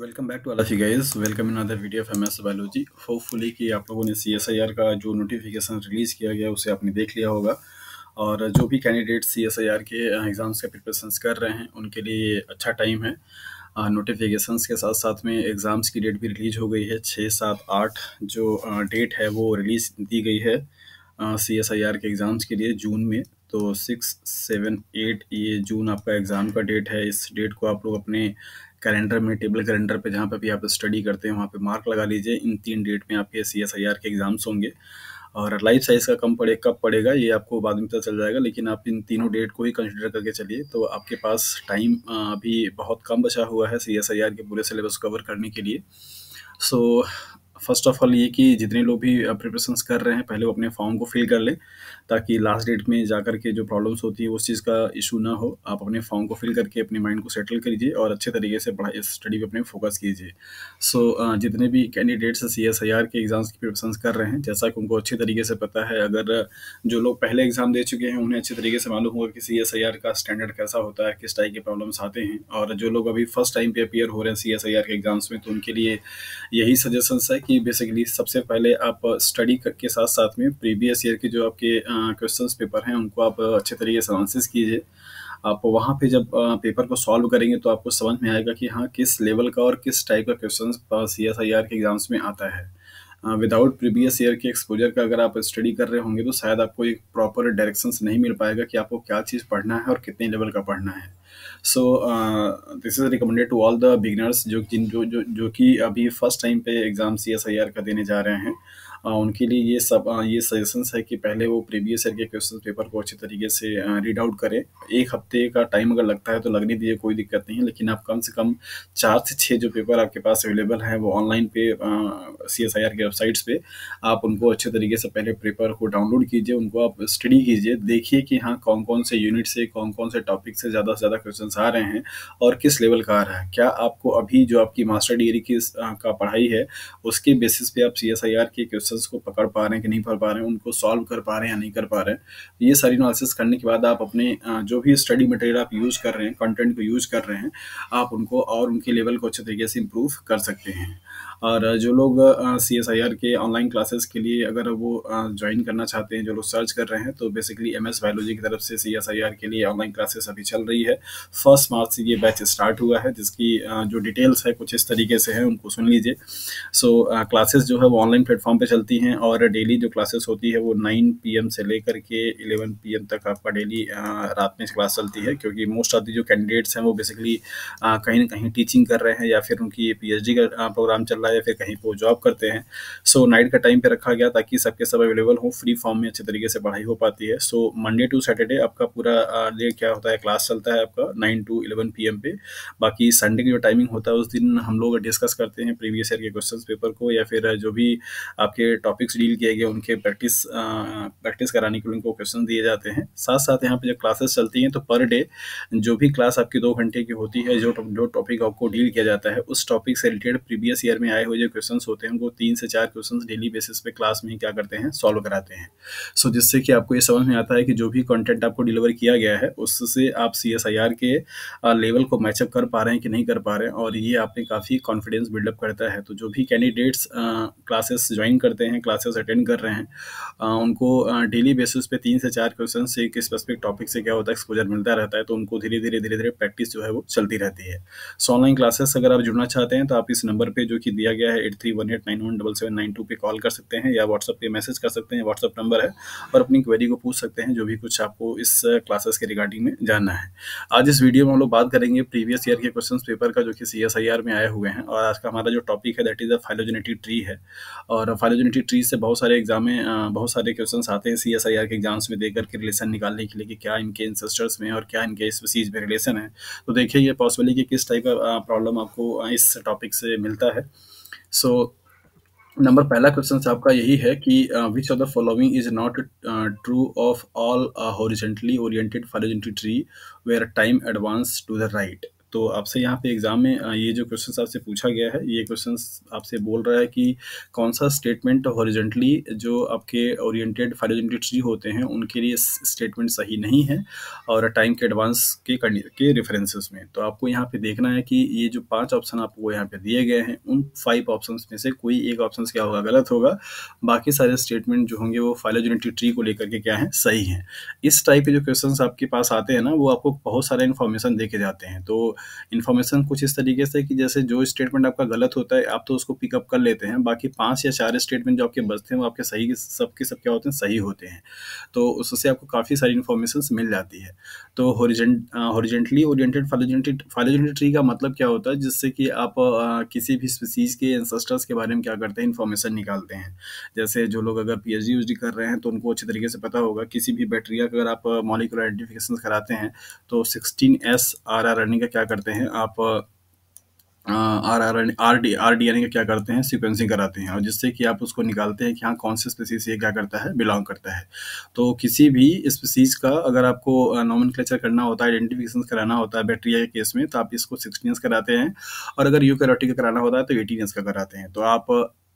Welcome back to you guys welcome in other video of MS biology hopefully कि आप लोगों ने CSIR का जो नोटिफिकेशन रिलीज़ किया गया, उसे आपने देख लिया होगा। और जो भी कैंडिडेट सीएसआईआर के एग्ज़ाम्स के प्रिपरेशन कर रहे हैं, उनके लिए अच्छा टाइम है। नोटिफिकेशंस के साथ साथ में एग्ज़ाम्स की डेट भी रिलीज़ हो गई है छः सात, आठ जो डेट है, वो रिलीज़ दी गई है सी एस आई आर के एग्ज़ाम्स के लिए जून में। तो सिक्स सेवन एट ये जून आपका एग्ज़ाम का डेट है। इस डेट को आप लोग अपने कैलेंडर में टेबल कैलेंडर पे जहाँ पे भी आप स्टडी करते हैं, वहाँ पे मार्क लगा लीजिए। इन तीन डेट में आपके सी एस आई आर के एग्ज़ाम्स होंगे। और लाइफ साइज़ का कम पड़े, कब पड़ेगा, ये आपको बाद में पता चल जाएगा। लेकिन आप इन तीनों डेट को ही कंसिडर करके चलिए। तो आपके पास टाइम अभी बहुत कम बचा हुआ है सी एस आई आर के पूरे सिलेबस कवर करने के लिए। सो फ़र्स्ट ऑफ़ ऑल ये कि जितने लोग भी प्रिपरेशन कर रहे हैं पहले वो अपने फॉर्म को फिल कर लें ताकि लास्ट डेट में जाकर के जो प्रॉब्लम्स होती है उस चीज़ का इशू ना हो। आप अपने फॉर्म को फिल करके अपने माइंड को सेटल करिए और अच्छे तरीके से पढ़ाई स्टडी पे अपने फोकस कीजिए। सो so, जितने भी candidates C S I R के एग्ज़ाम्स की प्रिपरेशन कर रहे हैं जैसा कि उनको अच्छे तरीके से पता है अगर जो लोग पहले एग्ज़ाम दे चुके हैं उन्हें अच्छे तरीके से मालूम होगा कि सी एस आई आर का स्टैंडर्ड कैसा होता है किस टाइप के प्रॉब्लम्स आते हैं। और जो लोग अभी फ़र्स्ट टाइम पे अपियर हो रहे हैं सी एस आई आर के एग्ज़ाम्स में तो उनके लिए यही सजेशंस है कि बेसिकली सबसे पहले आप स्टडी के साथ साथ में प्रीवियस ईयर के जो आपके क्वेश्चन पेपर हैं, उनको आप अच्छे तरीके से आंसर्स कीजिए। आप वहाँ पे जब पेपर को सॉल्व करेंगे तो आपको समझ में आएगा कि हाँ किस लेवल का और किस टाइप का question C S I R के एग्ज़ाम्स में आता है। विदाउट प्रीवियस ईयर के एक्सपोजर का अगर आप स्टडी कर रहे होंगे तो शायद आपको एक प्रॉपर डायरेक्शंस नहीं मिल पाएगा कि आपको क्या चीज़ पढ़ना है और कितने लेवल का पढ़ना है। So this is recommended to all the beginners जो जिन जो जो जो कि अभी फ़र्स्ट टाइम पे exam C S I R का देने जा रहे हैं। उनके लिए ये सब ये सजेशंस है कि पहले वो प्रीवियस ईयर के क्वेश्चन पेपर को अच्छे तरीके से रीड आउट करें। एक हफ़्ते का टाइम अगर लगता है तो लगने दीजिए, कोई दिक्कत नहीं है। लेकिन आप कम से कम चार से छः जो पेपर आपके पास अवेलेबल है, वो ऑनलाइन पे सी एस आई आर के वेबसाइट्स पे, आप उनको अच्छे तरीके से पहले पेपर को डाउनलोड कीजिए, उनको आप स्टडी कीजिए। देखिए कि हाँ कौन कौन से यूनिट से कौन कौन से टॉपिक से ज़्यादा से ज़्यादा क्वेश्चन आ रहे हैं और किस लेवल का आ रहा है। क्या आपको अभी जो आपकी मास्टर डिग्री की का पढ़ाई है, उसके बेसिस पे आप सी एस आई आर के क्वेश्चन को पकड़ पा रहे हैं कि नहीं पढ़ पा रहे हैं, उनको सॉल्व कर पा रहे हैं या नहीं कर पा रहे हैं, ये सारी एनालिसिस करने के बाद आप अपने जो भी स्टडी मटेरियल आप यूज़ कर रहे हैं कंटेंट को यूज़ कर रहे हैं, आप उनको और उनके लेवल को अच्छे तरीके से इम्प्रूव कर सकते हैं। और जो लोग सी एस आई आर के ऑनलाइन क्लासेस के लिए अगर वो ज्वाइन करना चाहते हैं, जो लोग सर्च कर रहे हैं तो बेसिकली एम एस बायोलॉजी की तरफ़ से सी एस आई आर के लिए ऑनलाइन क्लासेस अभी चल रही है। फ़र्स्ट मार्च से ये बैच स्टार्ट हुआ है, जिसकी जो डिटेल्स है, कुछ इस तरीके से है, उनको सुन लीजिए। सो क्लासेस जो है, वो ऑनलाइन प्लेटफॉर्म पर चलती हैं और डेली जो क्लासेस होती है, वो नाइन पी एम से लेकर के इलेवन पी एम तक आपका डेली रात में क्लास चलती है। क्योंकि मोस्ट ऑफ़ द जो कैंडिडेट्स हैं, वो बेसिकली कहीं ना कहीं टीचिंग कर रहे हैं या फिर उनकी पी एच डी का प्रोग्राम चल रहा है या फिर कहीं पर जॉब करते हैं। सो नाइट का टाइम पे रखा गया ताकि सबके सब अवेलेबल हो फ्री फॉर्म में अच्छे तरीके से पढ़ाई हो पाती है। सो मंडे टू सैटरडे आपका पूरा डे क्या होता है क्लास चलता है आपका नाइन टू इलेवन पी पे। बाकी संडे की जो टाइमिंग होता है, उस दिन हम लोग डिस्कस करते हैं प्रीवियस ईयर के क्वेश्चन पेपर को या फिर जो भी आपके टॉपिक्स डील किए गए, उनके प्रैक्टिस प्रैक्टिस कराने के लिए उनको क्वेश्चन दिए जाते हैं। साथ साथ यहाँ पे जब क्लासेस चलती हैं तो पर डे जो भी क्लास आपकी दो घंटे की होती है, जो जो टॉपिक आपको डील किया जाता है, उस टॉपिक से रिलेटेड प्रीवियस ईयर में आए हुए जो क्वेश्चन होते हैं उनको तीन से चार क्वेश्चन डेली बेसिस पे क्लास में ही क्या करते हैं सॉल्व कराते हैं। सो so, जिससे कि आपको ये समझ में आता है कि जो भी कंटेंट आपको डिलीवर किया गया है उससे आप सी एस आई आर के लेवल को मैचअप कर पा रहे हैं कि नहीं कर पा रहे हैं और ये आप में काफ़ी कॉन्फिडेंस बिल्डअप करता है। तो जो भी कैंडिडेट्स क्लासेस ज्वाइन करते हैं क्लासेस अटेंड कर रहे हैं आ, उनको डेली बेसिस पे तीन से चार क्वेश्चन से एक स्पेसिफिक टॉपिक से क्या होता है एक्सपोजर मिलता रहता है तो उनको धीरे धीरे धीरे धीरे प्रैक्टिस जो है वो चलती रहती है। सो ऑनलाइन क्लासेस अगर आप जुड़ना चाहते हैं तो आप इस नंबर पर जो कि दिया गया है eight three one eight nine one double seven nine two पे कॉल कर सकते हैं या व्हाट्सअप पे मैसेज कर सकते हैं व्हाट्सअप नंबर है और अपनी क्वेरी को पूछ सकते हैं जो भी कुछ आपको इस क्लासेस के रिगार्डिंग में जानना है। आज इस वीडियो में हम लोग बात करेंगे प्रीवियस ईयर के क्वेश्चन पेपर का जो कि सी एस आई आर में आए हुए हैं और आज का हमारा जो टॉपिक है that is a phylogenetic tree है। और फाइलोजेनेटिक ट्री से बहुत सारे एग्ज़ाम में बहुत सारे क्वेश्चन आते हैं आर के एग्ज़ाम्स में देकर के रिलेशन निकालने के लिए कि क्या इनके इंसेस्टर्स में और क्या इनके स्पीसीज में रिलेशन है। तो देखिए ये पॉसिबली कि किस टाइप का प्रॉब्लम आपको इस टॉपिक से मिलता है। सो नंबर पहला क्वेश्चन आपका यही है कि which of the following is not true of all horizontally oriented phylogenetic tree where time advance to the right तो आपसे यहाँ पे एग्ज़ाम में ये जो क्वेश्चन आपसे पूछा गया है, ये क्वेश्चन आपसे बोल रहा है कि कौन सा स्टेटमेंट हॉरिजेंटली जो आपके ओरिएंटेड फाइलोजेंटेड ट्री होते हैं, उनके लिए स्टेटमेंट सही नहीं है और टाइम के एडवांस के के रेफरेंसेस में। तो आपको यहाँ पे देखना है कि ये जो पाँच ऑप्शन आपको यहाँ पे दिए गए हैं, उन फाइव ऑप्शन में से कोई एक ऑप्शन क्या होगा, गलत होगा? बाकी सारे स्टेटमेंट जो होंगे वो फाइलोजेनेटिक ट्री को लेकर के क्या है, सही है। इस टाइप के जो क्वेश्चन आपके पास आते हैं ना, वो आपको बहुत सारे इन्फॉर्मेशन दे जाते हैं। तो इन्फॉर्मेशन कुछ इस तरीके से कि जैसे जो स्टेटमेंट आपका गलत होता है, आप तो उसको पिकअप कर लेते हैं। बाकी पाँच या चार स्टेटमेंट जो आपके बचते हैं, वो आपके सही, सबके सब क्या होते हैं, सही होते हैं। तो उससे आपको काफ़ी सारी इन्फॉर्मेशन मिल जाती है। तो हॉरिजेंटली ओरिएंटेड फाइलोजेनेटिक ट्री का मतलब क्या होता है, जिससे कि आप किसी भी स्पीसीज के एंसेस्टर्स के बारे में क्या करते हैं इन्फॉर्मेशन निकालते हैं। जैसे जो लोग अगर पी एच कर रहे हैं तो उनको अच्छी तरीके से पता होगा, किसी भी बैक्टीरिया का अगर आप मॉलिकुलर आइडेंटिफिकेशन कराते हैं तो सिक्सटीन एस आर आर का क्या करते हैं? आप R R R D R, D N क्या करते हैं? सिक्वेंसिंग कराते हैं। और जिससे कि आप उसको निकालते हैं कि हाँ कौन से स्पीसीज ये क्या करता है? बिलोंग करता है। तो किसी भी स्पीसीज का अगर आपको नॉमन करना होता है आइडेंटिफिकेशन कराना होता है बैक्टीरिया के केस में तो आप इसको सिक्सटीन कराते हैं। और अगर यू कराना होता है तो एटीन का कराते हैं। तो आप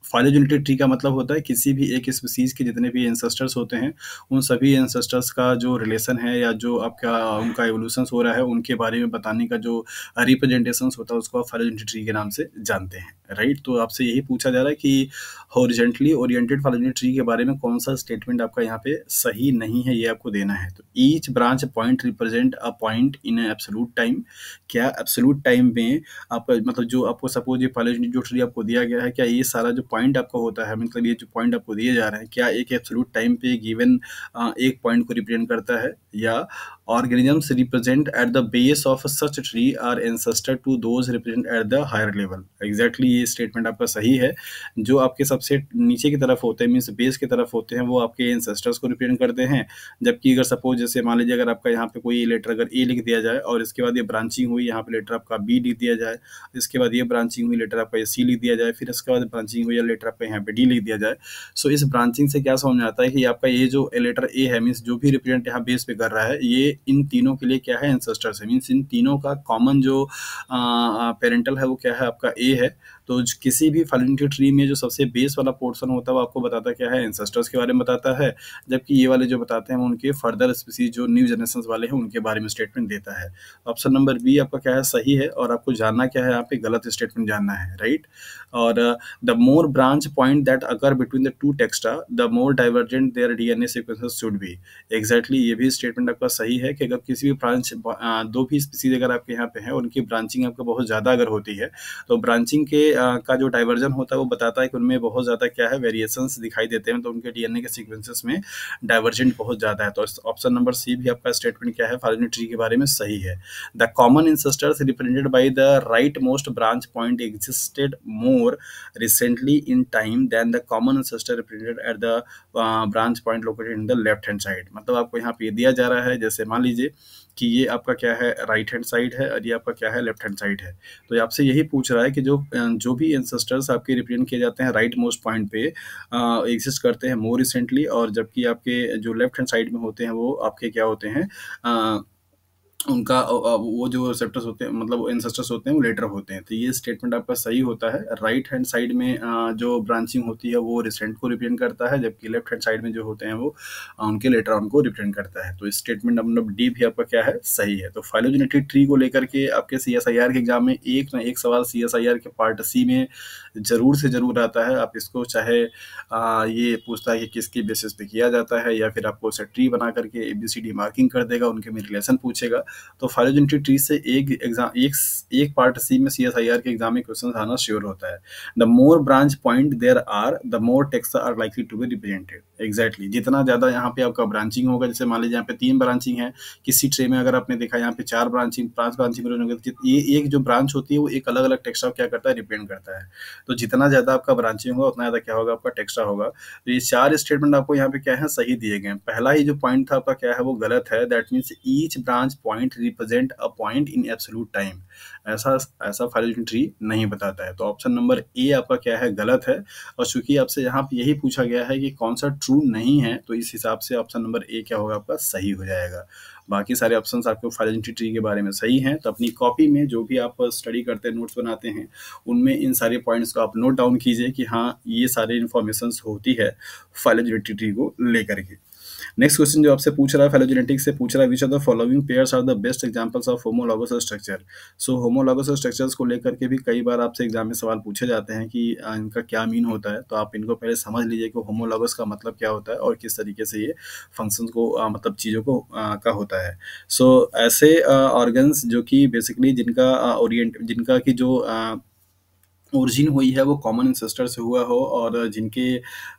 फाइलोजेनेटिक ट्री का मतलब होता है किसी भी एक स्पीसीज के जितने भी एंसेस्टर्स होते हैं, उन सभी एंसेस्टर्स का जो रिलेशन है या जो आपका, उनका एवोल्यूशन हो रहा है, उनके बारे में बताने का जो रिप्रेजेंटेशन होता है, उसको आप फाइलोजेनेटिक ट्री के नाम से जानते हैं राइट तो आपसे यही पूछा जा रहा है कि हॉरिजेंटली ओरिएंटेड फाइलोजेनेटिक ट्री के बारे में कौन सा स्टेटमेंट आपका यहाँ पे सही नहीं है, ये आपको देना है। तो each branch point represent a point in absolute time क्या एब्सोलूट टाइम में आपका मतलब जो आपको सपोज़ ये फाइलोजेनेटिक जो ट्री आपको दिया गया है, क्या ये सारा जो पॉइंट आपका होता है मतलब ये जो पॉइंट आपको दिए जा रहे हैं, क्या एक एब्सोलूट टाइम पे गिवन एक पॉइंट को रिप्रेजेंट करता है? या organisms represent at the base of such tree are ancestor to those represent at the higher level. Exactly ये स्टेटमेंट आपका सही है। जो आपके सबसे नीचे की तरफ़ होते हैं मीन्स बेस की तरफ़ होते हैं, वो आपके एंसेस्टर्स को रिप्रेजेंट करते हैं। जबकि अगर सपोज़ जैसे मान लीजिए अगर आपका यहाँ पे कोई लेटर अगर ए लिख दिया जाए और इसके बाद ये ब्रांचिंग हुई, यहाँ पे लेटर आपका बी लिख दिया जाए, इसके बाद ये ब्रांचिंग हुई लेटर आपका ये सी लिख दिया जाए, फिर इसके बाद ब्रांचिंग हुई लेटर पे यहाँ पे डी लिख दिया जाए। सो इस ब्रांचिंग से क्या समझ आता है कि आपका ये जो लेटर ए है मीन्स जो भी रिप्रेजेंट यहाँ बेस पे कर रहा है, ये इन तीनों के लिए क्या है एंसेस्टर्स है मीन्स इन तीनों का कॉमन जो पेरेंटल है, वो क्या है? आपका ए है। तो किसी भी फाइलोजेनेटिक ट्री में जो सबसे बेस वाला पोर्सन होता है, वो आपको बताता क्या है एंसेस्टर्स के बारे में बताता है, जबकि ये वाले जो बताते हैं, उनके फर्दर स्पीसीज जो न्यू जनरेशन वाले हैं, उनके बारे में स्टेटमेंट देता है। ऑप्शन नंबर बी आपका क्या है, सही है, और आपको जानना क्या है, यहाँ पे गलत स्टेटमेंट जानना है राइट और the more branch point that अगर between the two taxa the more divergent their DNA sequences should be exactly ये भी स्टेटमेंट आपका सही है कि अगर किसी भी ब्रांच दो भी स्पीसीज अगर आपके यहाँ पे है, उनकी ब्रांचिंग आपका बहुत ज़्यादा अगर होती है तो ब्रांचिंग के का जो डाइवर्जन होता है, वो बताता है कि उनमें बहुत ज़्यादा क्या है वेरिएशंस दिखाई देते हैं तो उनके डीएनए के सीक्वेंसेस में डाइवर्जेंट बहुत ज़्यादा है। तो ऑप्शन नंबर सी भी आपका स्टेटमेंट क्या है फाइलोजेनिक ट्री के बारे में सही है। The common ancestors represented by the right most branch point existed more recently in time than the common ancestor represented at the branch point located in the left hand side मतलब आपको यहाँ पे दिया जा रहा है, जैसे मान लीजिए कि ये आपका क्या है राइट हैंड साइड है और ये आपका क्या है लेफ़्ट हैंड साइड है। तो ये आपसे यही पूछ रहा है कि जो जो भी एंसेस्टर्स आपके रिप्रेजेंट किए जाते हैं राइट मोस्ट पॉइंट पे एग्जिस्ट करते हैं मोर रिसेंटली और जबकि आपके जो लेफ़्ट हैंड साइड में होते हैं वो आपके क्या होते हैं आ, उनका वो जो रिसेप्टर्स होते हैं मतलब इंसेस्टर्स होते हैं, वो लेटर होते हैं। तो ये स्टेटमेंट आपका सही होता है। राइट हैंड साइड में जो ब्रांचिंग होती है, वो रिसेंट को रिप्रेजेंट करता है, जबकि लेफ़्ट हैंड साइड में जो होते हैं, वो उनके लेटर उनको रिप्रेजेंट करता है। तो स्टेटमेंट नंबर डी भी आपका क्या है? सही है। तो फाइलोजेनेटिक ट्री को लेकर के आपके सीएसआईआर के एग्ज़ाम में एक ना एक सवाल सीएसआईआर के पार्ट सी में ज़रूर से ज़रूर आता है। आप इसको चाहे आ, ये पूछता है कि किसकी बेसिस पे किया जाता है या फिर आपको उसे ट्री बना करके A B C D marking कर देगा उनके में रिलेशन पूछेगा। तो फाइलोजेनेटिक ट्री से एक एग्ज़ाम एक एक पार्ट सी में सी एस आई आर के एग्ज़ाम में क्वेश्चन आना श्योर होता है। The more branch point there are the more taxa are likely to be represented exactly जितना ज़्यादा यहाँ पे आपका ब्रांचिंग होगा जैसे मान लीजिए यहाँ पे तीन ब्रांचिंग है किसी ट्रे में अगर आपने देखा यहाँ पे चार ब्रांचिंग पाँच ब्रांचिंग ये एक जो ब्रांच होती है वो एक अलग अलग टेक्सटा क्या करता है रिप्रेजेंट करता है। तो जितना ज़्यादा आपका ब्रांचिंग होगा, उतना ज़्यादा क्या होगा, आपका टेक्स्ट्रा होगा। तो ये चार स्टेटमेंट आपको यहाँ पे क्या है, सही दिए गए पहला ही जो पॉइंट था आपका क्या है, वो गलत है। That means each branch point represent a point in absolute time ऐसा ऐसा फाइलोजेनेट्री नहीं बताता है। तो ऑप्शन नंबर ए आपका क्या है? गलत है। और चूँकि आपसे यहाँ पे यही पूछा गया है कि कौन सा ट्रू नहीं है तो इस हिसाब से ऑप्शन नंबर ए क्या होगा? आपका सही हो जाएगा। बाकी सारे ऑप्शन आपके फाइलोजेनेट्री ट्री के बारे में सही हैं। तो अपनी कॉपी में जो भी आप स्टडी करते हैं नोट्स बनाते हैं, उनमें इन सारे पॉइंट्स को आप नोट डाउन कीजिए कि हाँ ये सारे इन्फॉर्मेशन होती है फाइलोजेनेट्री ट्री को लेकर के। नेक्स्ट क्वेश्चन जो आपसे पूछ रहा है फेलोजेनेटिक से पूछ रहा है which are the following pairs are the best examples of homologous structure so homologous structures को लेकर के भी कई बार आपसे एग्ज़ाम में सवाल पूछे जाते हैं कि इनका क्या मीन होता है? तो आप इनको पहले समझ लीजिए कि होमोलॉगस का मतलब क्या होता है और किस तरीके से ये फ़ंक्शन को आ, मतलब चीज़ों को आ, का होता है। सो so, ऐसे ऑर्गन्स जो कि बेसिकली जिनका ओरिएंट जिनका की जो आ, ओरिजिन हुई है, वो कॉमन इंसेस्टर से हुआ हो और जिनके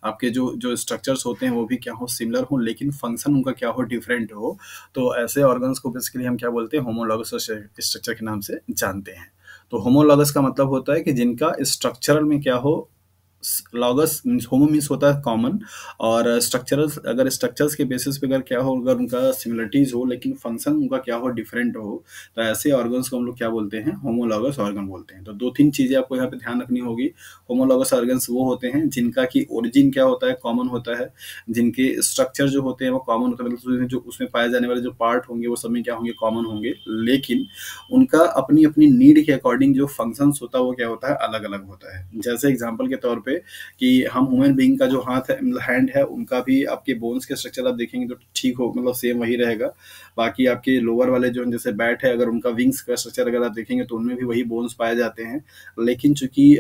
आपके जो जो स्ट्रक्चर्स होते हैं, वो भी क्या हो सिमिलर हो, लेकिन फ़ंक्शन उनका क्या हो डिफरेंट हो तो ऐसे ऑर्गन्स को बेसिकली हम क्या बोलते हैं होमोलॉगस स्ट्रक्चर के नाम से जानते हैं। तो होमोलॉगस का मतलब होता है कि जिनका स्ट्रक्चरल में क्या हो लॉगस मीन्स होमो मीन्स होता है कॉमन और स्ट्रक्चरल अगर स्ट्रक्चर्स के बेसिस पे अगर क्या हो, अगर उनका सिमिलरिटीज हो, लेकिन फ़ंक्शन उनका क्या हो डिफरेंट हो तो ऐसे ऑर्गन्स को हम लोग क्या बोलते हैं? होमोलॉगस ऑर्गन बोलते हैं। तो दो तीन चीज़ें आपको यहाँ पे ध्यान रखनी होगी। होमोलॉगस ऑर्गन्स वो होते हैं जिनका की ओरिजिन क्या होता है? कॉमन होता है। जिनके स्ट्रक्चर जो होते हैं वो कॉमन होता है। मतलब जो उसमें पाए जाने वाले जो पार्ट होंगे, वो सब में क्या होंगे? कॉमन होंगे। लेकिन उनका अपनी अपनी नीड के अकॉर्डिंग जो फ़ंक्शन होता है, वो क्या होता है? अलग अलग होता है। जैसे एग्ज़ाम्पल के तौर पर कि हम ह्यूमन बींग का जो हाथ है हैंड है, उनका भी आपके बोन्स के स्ट्रक्चर आप देखेंगे तो ठीक हो मतलब सेम वही रहेगा। बाकी आपके लोअर वाले जो जैसे बैट है, अगर उनका विंग्स का स्ट्रक्चर अगर आप देखेंगे तो उनमें भी वही बोन्स पाए जाते हैं। लेकिन चूँकि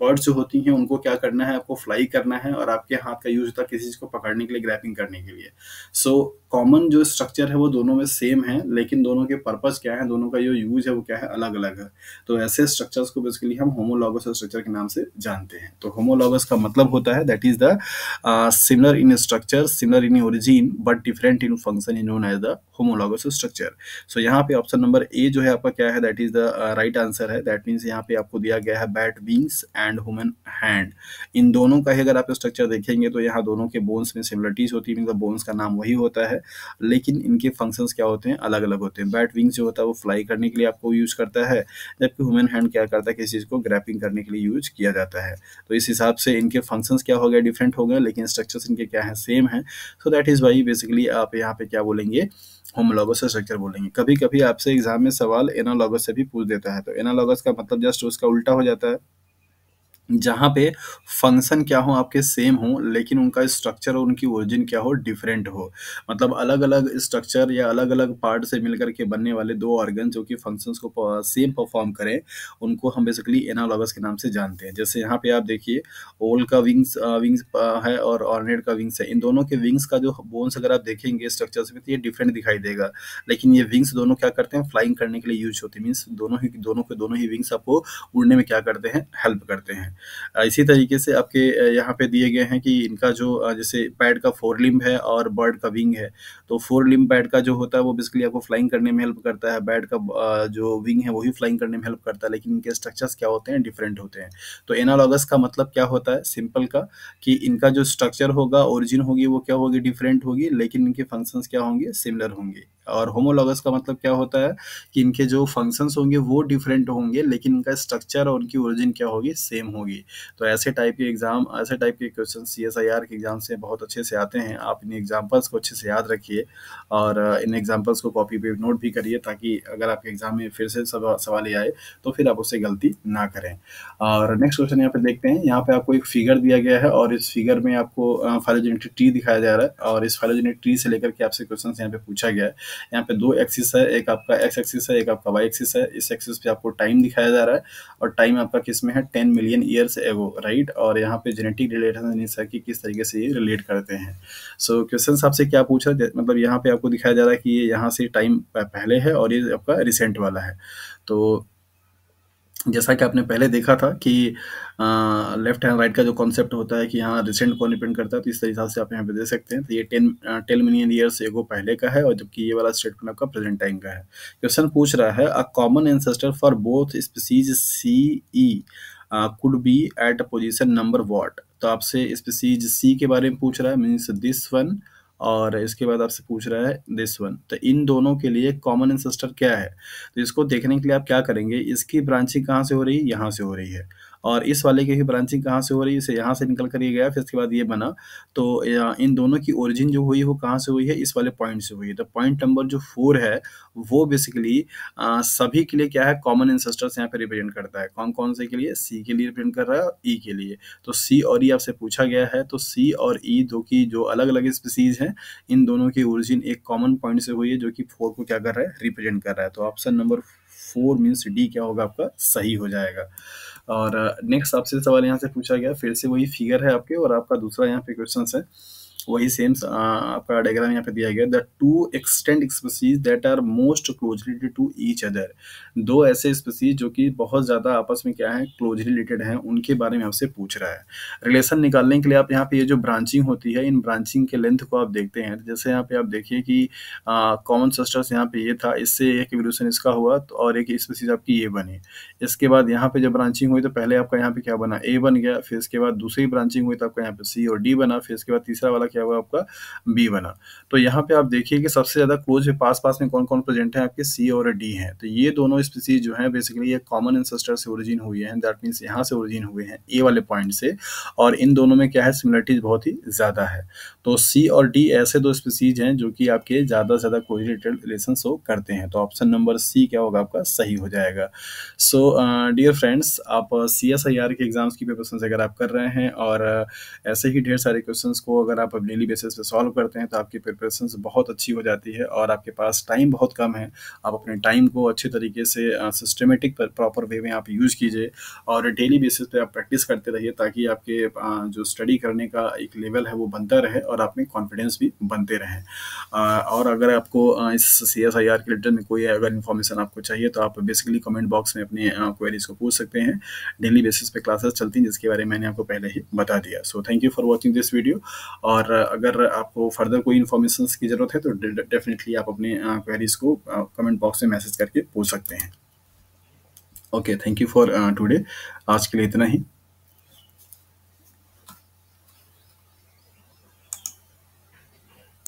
बर्ड्स जो होती हैं उनको क्या करना है आपको फ्लाई करना है और आपके हाथ का यूज़ होता है किसी चीज़ को पकड़ने के लिए ग्रैपिंग करने के लिए। सो so, कॉमन जो स्ट्रक्चर है वो दोनों में सेम है लेकिन दोनों के पर्पज क्या है दोनों का जो यूज़ है वो क्या है अलग अलग है। तो ऐसे स्ट्रक्चर्स को बेसिकली हम होमोलॉगस स्ट्रक्चर के नाम से जानते हैं। तो होमोलॉगस का मतलब होता है that is the similar in structure similar in origin but different in function in known as the homologous structure so यहाँ पे ऑप्शन नंबर ए जो है आपका क्या है that is the right answer है। दैट मीन्स यहाँ पे आपको दिया गया है bat wings and human hand इन दोनों का ही अगर आप स्ट्रक्चर देखेंगे तो यहाँ दोनों के बोन्स में सिमिलरिटीज होती है मतलब बोन्स का नाम वही होता है, लेकिन इनके फ़ंक्शंस क्या होते हैं? अलग अलग होते हैं। बैट विंग्स जो होता है वो फ्लाई करने के लिए आपको यूज़ करता है, जबकि ह्यूमन हैंड क्या करता है? किसी चीज़ को ग्रैपिंग करने के लिए यूज़ किया जाता है। तो इस हिसाब से इनके फ़ंक्शंस क्या हो गए? डिफरेंट हो गए, लेकिन स्ट्रक्चर्स इनके क्या है? सेम है। So that is why basically आप यहाँ पे क्या बोलेंगे? होमोलॉगस स्ट्रक्चर बोलेंगे। कभी कभी आपसे एग्ज़ाम में सवाल एनालॉगस से भी पूछ देता है। तो एनालॉगस का मतलब जस्ट उसका उल्टा हो जाता है। जहाँ पे फ़ंक्शन क्या हो, आपके सेम हो, लेकिन उनका स्ट्रक्चर और उनकी ओरिजिन क्या हो डिफरेंट हो। मतलब अलग अलग स्ट्रक्चर या अलग अलग पार्ट से मिलकर के बनने वाले दो ऑर्गन जो कि फ़ंक्शंस को सेम परफॉर्म करें, उनको हम बेसिकली एनालॉगस के नाम से जानते हैं। जैसे यहाँ पे आप देखिए ओल का विंग्स विंग्स है और ऑर्नेट का विंग्स है। इन दोनों के विंग्स का जो बोन्स अगर आप देखेंगे स्ट्रक्चर में तो ये डिफरेंट दिखाई देगा। लेकिन ये विंग्स दोनों क्या करते हैं फ्लाइंग करने के लिए यूज़ होते हैं। मीन्स दोनों ही, दोनों के, दोनों ही विंग्स आपको उड़ने में क्या करते हैं हेल्प करते हैं। इसी तरीके से आपके यहाँ पे दिए गए हैं कि इनका जो जैसे पैड का फोर लिम्ब है और बर्ड का विंग है तो फोर लिम्ब पैड का जो होता है वो बेसिकली आपको फ्लाइंग करने में हेल्प करता है। बैड का जो विंग है वही फ्लाइंग करने में हेल्प करता है, लेकिन इनके स्ट्रक्चर्स क्या होते हैं? डिफरेंट होते हैं। तो एनालॉगस का मतलब क्या होता है? सिंपल का कि इनका जो स्ट्रक्चर होगा ओरिजिन होगी, वो क्या होगी? डिफरेंट होगी, लेकिन इनके फ़ंक्शंस क्या होंगे? सिमिलर होंगे। और होमोलॉगस का मतलब क्या होता है कि इनके जो फ़ंक्शंस होंगे, वो डिफरेंट होंगे, लेकिन इनका स्ट्रक्चर और उनकी ओरिजिन क्या होगी? सेम होगी। तो ऐसे टाइप के एग्ज़ाम ऐसे टाइप के question C S I R के एग्ज़ाम से बहुत अच्छे से आते हैं। आप इन एग्जाम्पल्स को अच्छे से याद रखिए और इन एग्जाम्पल्स को कॉपी पे नोट भी करिए ताकि अगर आपके एग्ज़ाम में फिर से सवाल आए तो फिर आप उससे गलती ना करें। और नेक्स्ट क्वेश्चन यहाँ पे देखते हैं। यहाँ पे आपको एक फिगर दिया गया है और इस फिगर में आपको फाइलोजेनेटिक ट्री दिखाया जा रहा है और इस फाइलोजेनेटिक ट्री से लेकर के आपसे क्वेश्चन यहाँ पे पूछा गया है। यहाँ पे दो एक्सिस है, एक आपका एक्स एक्सिस है, एक आपका वाई एक्सिस है। इस एक्सिस पे आपको टाइम दिखाया जा रहा है और टाइम आपका किसमें है? Ten million years ago right और यहाँ पे जेनेटिक रिलेशन की किस तरीके से ये रिलेट करते हैं। सो क्वेश्चन आपसे क्या पूछा? मतलब यहाँ पे आपको दिखाया जा रहा है कि ये यहाँ से टाइम पहले है और ये आपका रिसेंट वाला है। तो जैसा कि आपने पहले देखा था कि लेफ़्ट हैंड राइट का जो कॉन्सेप्ट होता है कि यहाँ रिसेंट को डिपेंड करता है तो इस तरीके से आप यहाँ पे देख सकते हैं। तो ये टेन टेन मिलियन ईयर्स एगो पहले का है और जबकि ये वाला स्टेटमेंट आपका प्रेजेंट टाइम का है। क्वेश्चन पूछ रहा है a common ancestor for both species C E could be at position number what तो आपसे स्पीसीज सी के बारे में पूछ रहा है मीन्स दिस वन और इसके बाद आपसे पूछ रहा है दिस वन तो इन दोनों के लिए कॉमन एंसेस्टर क्या है? तो इसको देखने के लिए आप क्या करेंगे? इसकी ब्रांचिंग कहाँ से हो रही है? यहाँ से हो रही है। और इस वाले की भी ब्रांचिंग कहाँ से हो रही है? इसे यहाँ से निकल कर ये गया, फिर इसके बाद ये बना। तो इन दोनों की ओरिजिन जो हुई वो कहाँ से हुई है? इस वाले पॉइंट से हुई है। तो पॉइंट नंबर जो फोर है, वो बेसिकली सभी के लिए क्या है? कॉमन इंसेस्टर्स यहाँ पे रिप्रेजेंट करता है। कौन कौन से के लिए? सी के लिए रिप्रेजेंट कर रहा है ई के लिए। तो सी और ई आपसे पूछा गया है तो सी और ई दो की जो अलग अलग स्पीसीज हैं, इन दोनों की ओरिजिन एक कॉमन पॉइंट से हुई है, जो कि फोर को क्या कर रहा है? रिप्रेजेंट कर रहा है। तो option number four means D क्या होगा आपका? सही हो जाएगा। और नेक्स्ट आपसे सवाल यहाँ से पूछा गया, फिर से वही फिगर है आपके और आपका दूसरा यहाँ पे क्वेश्चन है। वही सेम आपका डायग्राम यहाँ पे दिया गया। The two extant species that are most closely to each other दो ऐसे स्पीसीज जो कि बहुत ज़्यादा आपस में क्या है क्लोजली रिलेटेड हैं, उनके बारे में आपसे पूछ रहा है। रिलेशन निकालने के लिए आप यहाँ पे ये जो ब्रांचिंग होती है, इन ब्रांचिंग के लेंथ को आप देखते हैं। जैसे यहाँ पे आप देखिए कि कॉमन सस्टर्स यहाँ पे ये यह था, इससे एक एवोल्यूशन इसका हुआ तो और एक स्पीसीज आपकी ये बनी। इसके बाद यहाँ पे जब ब्रांचिंग हुई तो पहले आपका यहाँ पे क्या बना? ए बन गया, फिर इसके बाद दूसरी ब्रांचिंग हुई तो आपका यहाँ पे सी और डी बना, फिर इसके बाद तीसरा वाला क्या हुआ आपका? बी बना। तो यहाँ पे आप देखिए कि सबसे ज़्यादा क्लोज पास पास में कौन कौन प्रेजेंट है आपके? सी और डी हैं। तो ये दोनों स्पीसीज जो है बेसिकली ये कॉमन इंसेस्टर से ओरिजिन हुए हैं। दैट मीन्स यहाँ से ओरिजिन हुए हैं ए वाले पॉइंट से। और इन दोनों में क्या है? सिमिलरिटीज बहुत ही ज़्यादा है। तो सी और डी ऐसे दो स्पीसीज हैं जो कि आपके ज़्यादा से ज़्यादा क्लोज रिलेटेड रिलेशन शो करते हैं। तो ऑप्शन नंबर सी क्या होगा आपका? सही हो जाएगा। सो डियर फ्रेंड्स आप सी एस आई आर के एग्ज़ाम्स की प्रिपरेशन अगर आप कर रहे हैं और uh, ऐसे ही ढेर सारे क्वेश्चन को अगर आप डेली बेसिस बेसिस पे सॉल्व करते हैं तो आपकी प्रिपरेशन बहुत अच्छी हो जाती है और आपके पास टाइम बहुत कम है। आप अपने टाइम को अच्छे तरीके से सिस्टमेटिक प्रॉपर वे में आप यूज़ कीजिए और डेली बेसिस पे आप प्रैक्टिस करते रहिए ताकि आपके जो स्टडी करने का एक लेवल है वो बनता रहे और आप में कॉन्फिडेंस भी बनते रहें। और अगर आपको इस सी एस आई आर के रिलेटेड में कोई अगर इन्फॉर्मेशन आपको चाहिए तो आप बेसिकली कमेंट बॉक्स में अपनी क्वेरीज को पूछ सकते हैं। डेली बेसिस पे क्लासेस चलती हैं, जिसके बारे में मैंने आपको पहले ही बता दिया। So thank you for watching this video और अगर आपको फर्दर कोई इन्फॉर्मेशन की ज़रूरत है तो डेफिनेटली आप अपने क्वेरीज को कमेंट बॉक्स में मैसेज करके पूछ सकते हैं। Okay thank you for today आज के लिए इतना ही।